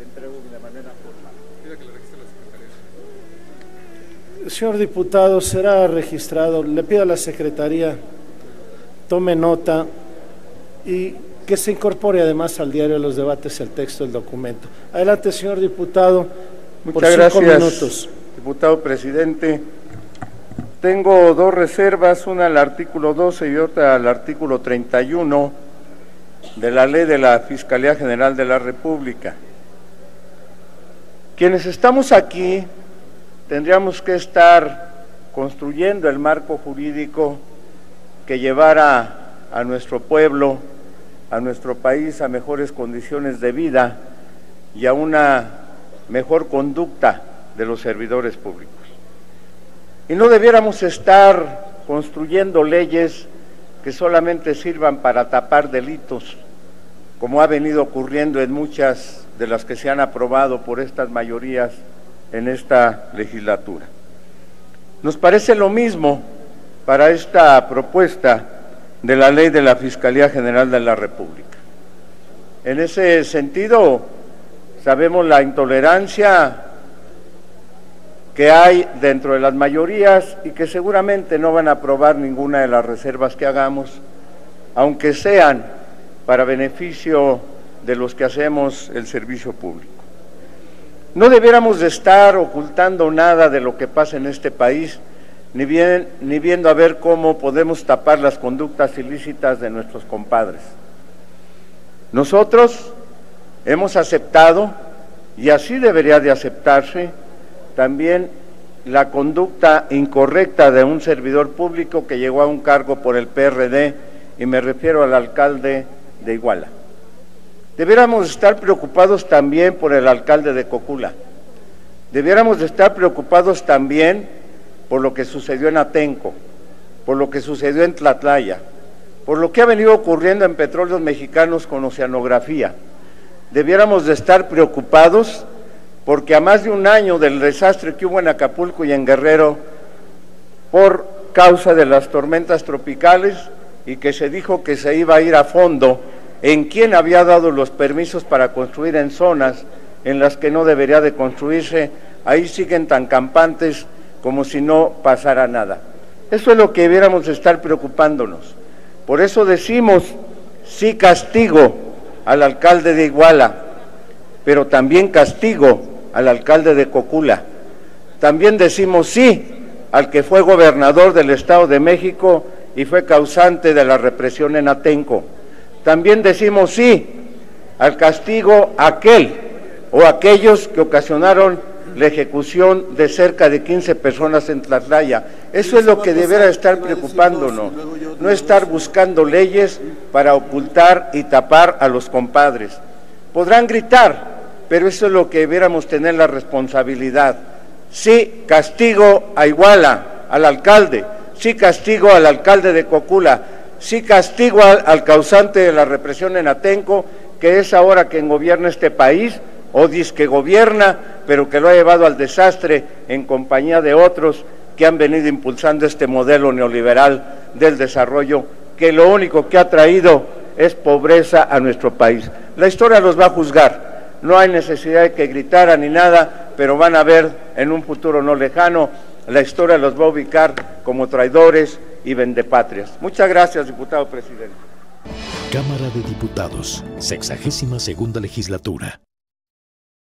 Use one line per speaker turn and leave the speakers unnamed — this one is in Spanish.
entrego de manera formal. Señor diputado, será registrado. Le pido a la Secretaría tome nota y que se incorpore además al diario de los debates el texto del documento. Adelante, señor diputado.
Muchas cinco gracias, minutos. diputado presidente. Tengo dos reservas, una al artículo 12 y otra al artículo 31 de la ley de la Fiscalía General de la República. Quienes estamos aquí tendríamos que estar construyendo el marco jurídico que llevara a nuestro pueblo, a nuestro país a mejores condiciones de vida y a una mejor conducta de los servidores públicos. Y no debiéramos estar construyendo leyes que solamente sirvan para tapar delitos, como ha venido ocurriendo en muchas de las que se han aprobado por estas mayorías en esta legislatura. Nos parece lo mismo para esta propuesta de la ley de la Fiscalía General de la República. En ese sentido, sabemos la intolerancia que hay dentro de las mayorías y que seguramente no van a aprobar ninguna de las reservas que hagamos, aunque sean para beneficio de los que hacemos el servicio público. No debiéramos de estar ocultando nada de lo que pasa en este país, ni, bien, ni viendo a ver cómo podemos tapar las conductas ilícitas de nuestros compadres. Nosotros hemos aceptado, y así debería de aceptarse, también la conducta incorrecta de un servidor público que llegó a un cargo por el PRD, y me refiero al alcalde de Iguala. Debiéramos estar preocupados también por el alcalde de Cocula. Debiéramos estar preocupados también por lo que sucedió en Atenco, por lo que sucedió en Tlatlaya, por lo que ha venido ocurriendo en petróleos mexicanos con oceanografía. Debiéramos de estar preocupados porque a más de un año del desastre que hubo en Acapulco y en Guerrero por causa de las tormentas tropicales y que se dijo que se iba a ir a fondo en quién había dado los permisos para construir en zonas en las que no debería de construirse, ahí siguen tan campantes como si no pasara nada. Eso es lo que debiéramos estar preocupándonos. Por eso decimos sí castigo al alcalde de Iguala, pero también castigo al alcalde de Cocula. También decimos sí al que fue gobernador del Estado de México y fue causante de la represión en Atenco. También decimos sí al castigo aquel o aquellos que ocasionaron la ejecución de cerca de 15 personas en Tlatlaya. Eso es lo que deberá estar preocupándonos, no estar buscando leyes para ocultar y tapar a los compadres. Podrán gritar, pero eso es lo que debiéramos tener la responsabilidad. Sí, castigo a Iguala, al alcalde, sí castigo al alcalde de Cocula, sí castigo al, causante de la represión en Atenco, que es ahora quien gobierna este país, o dice que gobierna, pero que lo ha llevado al desastre en compañía de otros que han venido impulsando este modelo neoliberal del desarrollo, que lo único que ha traído es pobreza a nuestro país. La historia los va a juzgar. No hay necesidad de que gritaran ni nada, pero van a ver en un futuro no lejano, la historia los va a ubicar como traidores, y vendepatrias. Muchas gracias, diputado presidente.
Cámara de Diputados, sexagésima segunda legislatura.